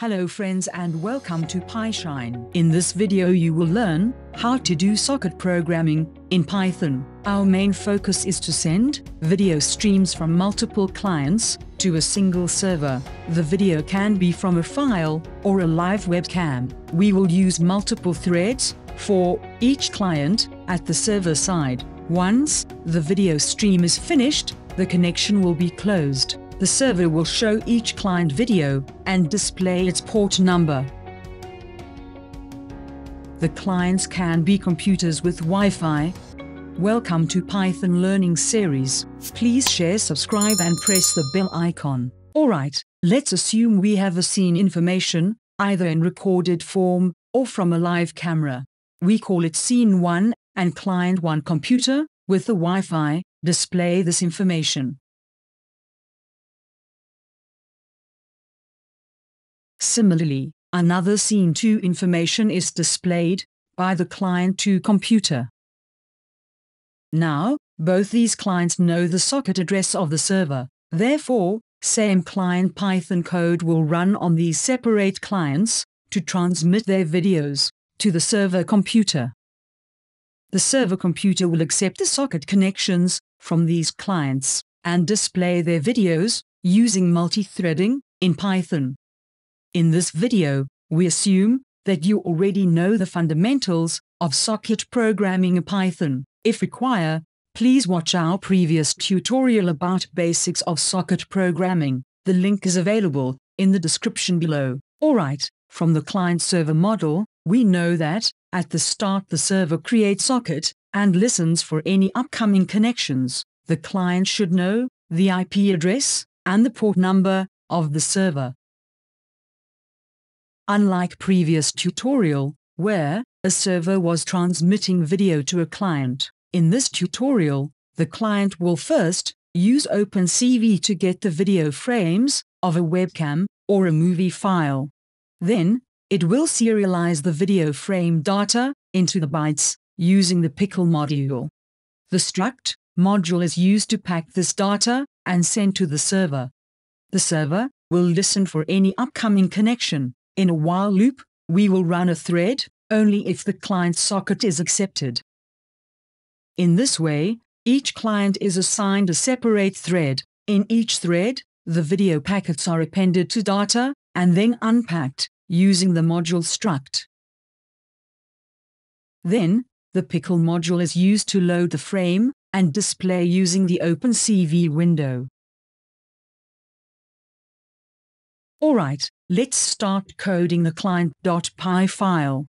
Hello friends and welcome to PyShine. In this video you will learn how to do socket programming in Python. Our main focus is to send video streams from multiple clients to a single server. The video can be from a file or a live webcam. We will use multiple threads for each client at the server side. Once the video stream is finished, the connection will be closed. The server will show each client video and display its port number. The clients can be computers with Wi-Fi. Welcome to Python Learning Series. Please share, subscribe and press the bell icon. Alright, let's assume we have a scene information, either in recorded form or from a live camera. We call it scene 1 and client 1 computer, with the Wi-Fi, display this information. Similarly, another scene 2 information is displayed by the client 2 computer. Now, both these clients know the socket address of the server. Therefore, same client Python code will run on these separate clients to transmit their videos to the server computer. The server computer will accept the socket connections from these clients and display their videos using multi-threading in Python. In this video, we assume that you already know the fundamentals of socket programming in Python. If required, please watch our previous tutorial about basics of socket programming. The link is available in the description below. Alright, from the client-server model, we know that, at the start the server creates socket and listens for any upcoming connections. The client should know the IP address and the port number of the server. Unlike previous tutorial, where a server was transmitting video to a client, in this tutorial, the client will first use OpenCV to get the video frames of a webcam or a movie file. Then, it will serialize the video frame data into the bytes using the pickle module. The struct module is used to pack this data and send to the server. The server will listen for any upcoming connection in a while loop, we will run a thread only if the client socket is accepted. In this way, each client is assigned a separate thread. In each thread, the video packets are appended to data and then unpacked using the module struct. Then, the pickle module is used to load the frame and display using the OpenCV window. Alright, let's start coding the client.py file.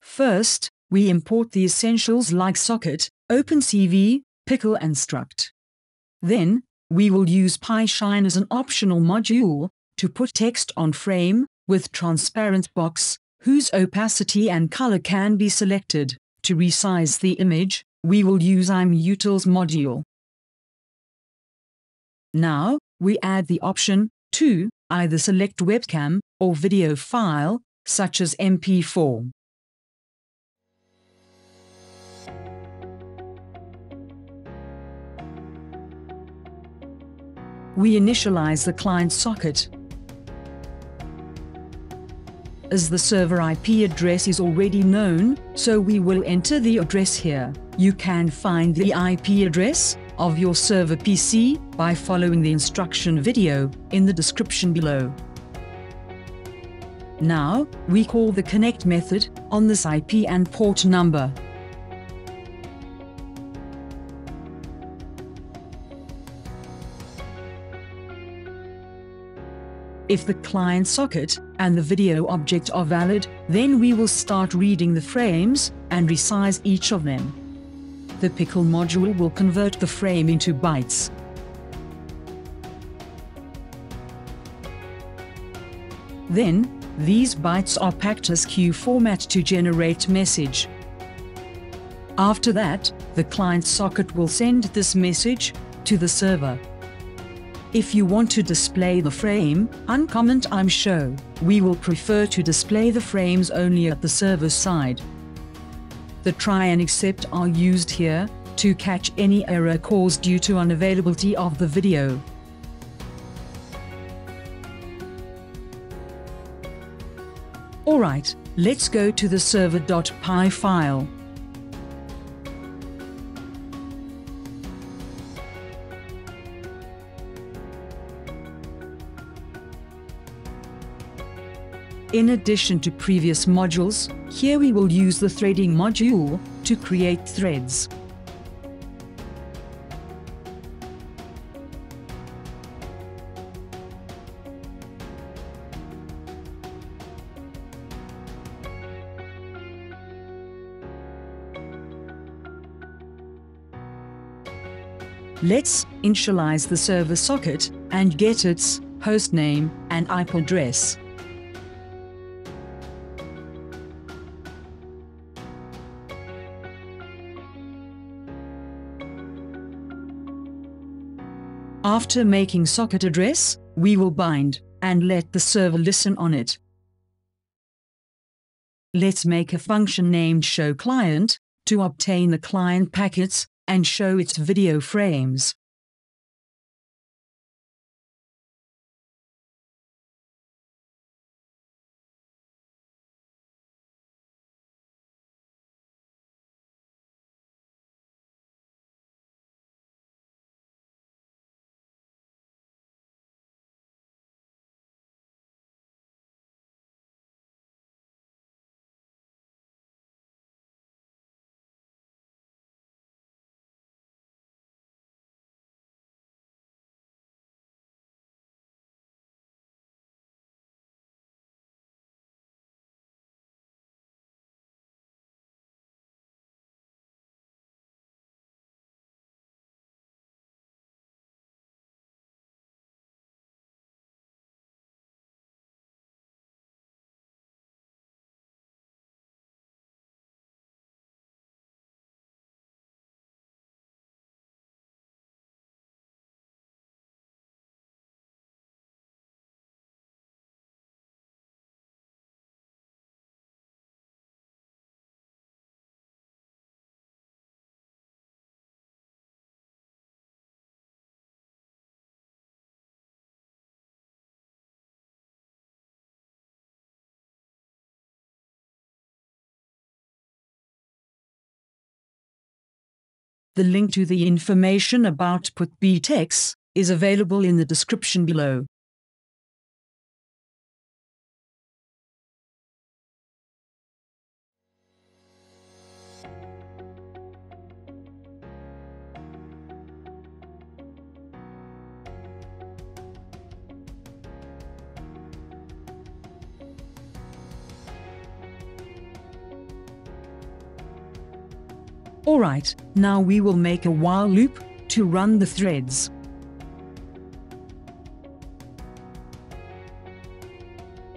First, we import the essentials like socket, OpenCV, pickle and struct. Then, we will use PyShine as an optional module to put text on frame with transparent box, whose opacity and color can be selected. To resize the image, we will use imutils module. Now, we add the option to either select webcam or video file, such as MP4. We initialize the client socket. As the server IP address is already known, so we will enter the address here. You can find the IP address of your server PC by following the instruction video in the description below. Now, we call the connect method on this IP and port number. If the client socket and the video object are valid, then we will start reading the frames and resize each of them the pickle module will convert the frame into bytes. Then, these bytes are packed as Q format to generate message. After that, the client socket will send this message to the server. If you want to display the frame, uncomment imshow, we will prefer to display the frames only at the server side. The try and except are used here to catch any error caused due to unavailability of the video. Alright, let's go to the server.py file. In addition to previous modules, here we will use the threading module to create threads. Let's initialize the server socket and get its hostname and IP address. After making socket address, we will bind and let the server listen on it. Let's make a function named showClient to obtain the client packets and show its video frames. The link to the information about putBText is available in the description below. Alright, now we will make a while loop to run the threads.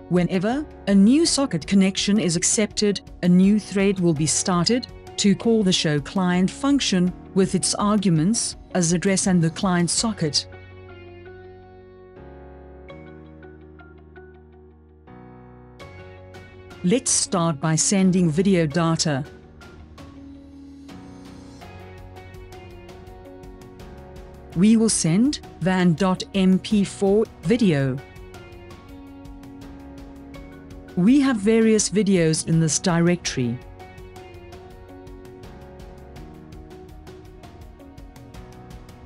Whenever a new socket connection is accepted, a new thread will be started to call the show client function with its arguments as address and the client socket. Let's start by sending video data. We will send van.mp4 video. We have various videos in this directory.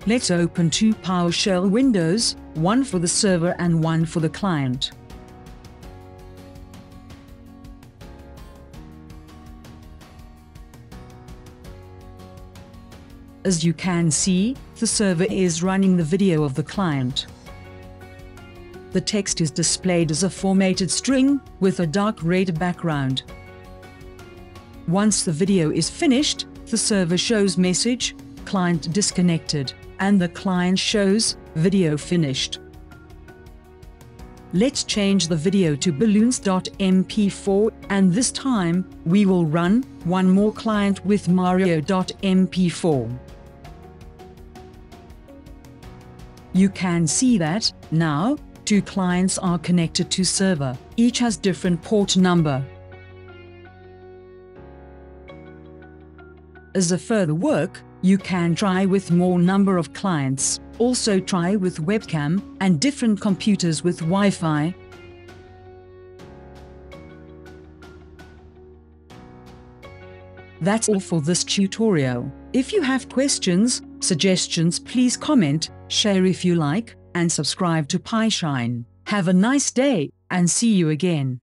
Let's open two PowerShell windows, one for the server and one for the client. As you can see, the server is running the video of the client. The text is displayed as a formatted string with a dark red background. Once the video is finished, the server shows message, client disconnected, and the client shows video finished. Let's change the video to balloons.mp4 and this time we will run one more client with mario.mp4. You can see that, now, two clients are connected to server, each has different port number. As a further work, you can try with more number of clients, also try with webcam and different computers with Wi-Fi. That's all for this tutorial. If you have questions, suggestions please comment, share if you like, and subscribe to PyShine. Have a nice day, and see you again.